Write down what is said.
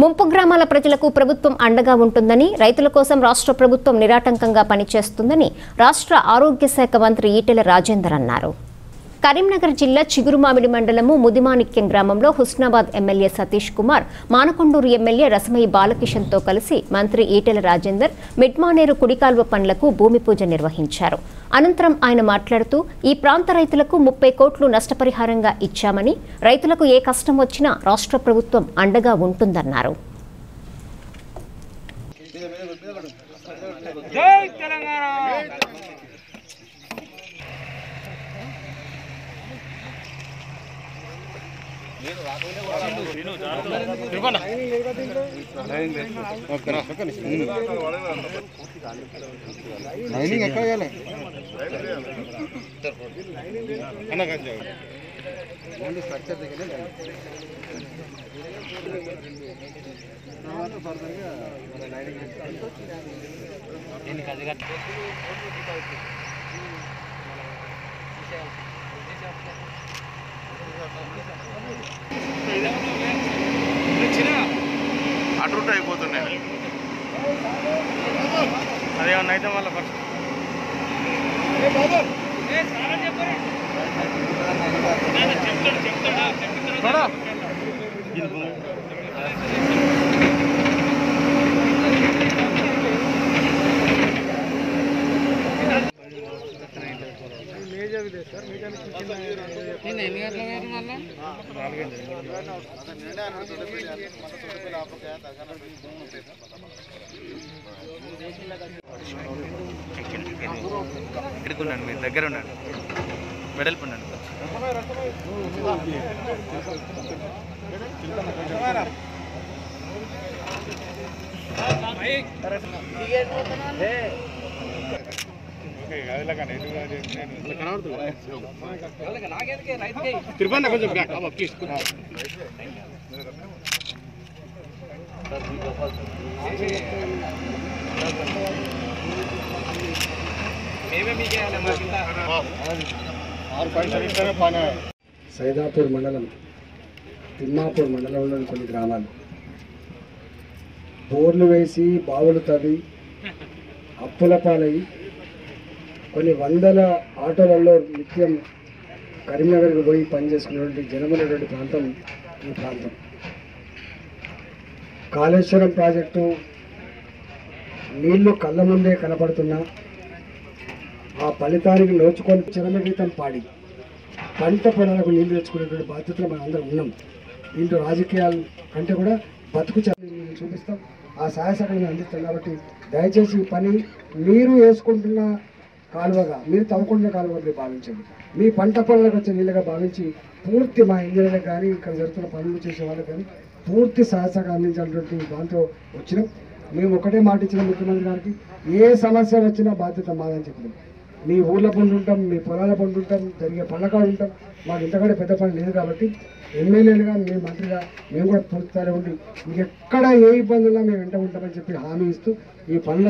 ముంపు గ్రామాల ప్రజలకు ప్రభుత్వం అండగా ఉంటుందని రైతుల కోసం రాష్ట్ర ప్రభుత్వం నిరాటంకంగా పనిచేస్తుందని రాష్ట్ర ఆరోగ్య శాఖ మంత్రి ఈటెల రాజేందర్ అన్నారు. కరీంనగర్ జిల్లా చిగురుమామిడి మండలము ముదిమాణిక్యం గ్రామంలో హుస్నాబాద్ ఎమ్మెల్యే సతీష్ కుమార్ మానకొండూరు ఎమ్మెల్యే రసమయి బాలకిషన్తో కలిసి మంత్రి ఈటెల రాజేందర్ మిడ్మానేరు కుడికాల్వ పనులకు భూమి పూజ నిర్వహించారు. అనంతరం ఆయన మాట్లాడుతూ ఈ ప్రాంత రైతులకు ముప్పై కోట్లు నష్టపరిహారంగా ఇచ్చామని రైతులకు ఏ కష్టం వచ్చినా రాష్ట్ర ప్రభుత్వం అండగా ఉంటుందన్నారు. జై తెలంగాణ! లైనింగ్ ఎక్కడ? చేయాలి ఓన్లీ స్ట్రక్చర్ దగ్గర అటు అయిపోతున్నాయి అదేమన్నా అయితే మళ్ళీ ఫస్ట్ ఇక్కడికి ఉండండి మీరు దగ్గర ఉండండి వెడల్పు ఉండండి తిరుపతి కొంచెం బ్యాక్ అబ్బా ప్లీజ్ సైదాపూర్ మండలం తిమ్మాపూర్ మండలంలోని కొన్ని గ్రామాలు. బోర్లు వేసి బావులు తవ్వి అప్పుల పాలయ్యి కొన్ని వందల ఆటోలలో నిత్యం కరీంనగర్కి పోయి పనిచేసుకునేటువంటి జనమైనటువంటి ప్రాంతం ఈ ప్రాంతం. కాళేశ్వరం ప్రాజెక్టు నీళ్ళు కళ్ళ ముందే కనపడుతున్నా. ఆ ఫలితానికి నోచుకొని చిరమగీతం పాడి పంట పొలాలకు నీళ్ళు తెచ్చుకునేటువంటి బాధ్యతలు మనం అందరం ఉన్నాం. దీంట్లో రాజకీయాలు కంటే కూడా బతుకు మేము చూపిస్తాం. ఆ సహాయ సహకారం అందిస్తాం కాబట్టి దయచేసి ఈ పని మీరు వేసుకుంటున్న కాలువగా మీరు తవ్వుకుంటున్న కాలువగా భావించండి. మీ పంట పొలాలకు వచ్చే నీళ్ళగా భావించి పూర్తి మా ఇంజనీర్లకు కానీ ఇక్కడ జరుగుతున్న పనులు చేసే వాళ్ళకి కానీ పూర్తి సహసంగా సహకారం అందించాలన్నటువంటి దాంతో వచ్చినాం. మేము ఒకటే మాట ఇచ్చిన ముఖ్యమంత్రి గారికి ఏ సమస్య వచ్చినా బాధ్యత మాదని చెప్పినాం. మీ ఊళ్ళ పండు ఉంటాం మీ పొలాల పండు ఉంటాం జరిగే పండగ ఉంటాం. మాకు ఇంతకంటే పెద్ద పని లేదు కాబట్టి ఎమ్మెల్యేలుగా మేము మంత్రిగా మేము కూడా పూర్తిస్థాయి ఉండి ఎక్కడ ఏ ఇబ్బందుల్లో మేము వెంట ఉంటామని చెప్పి హామీ ఇస్తూ ఈ పనుల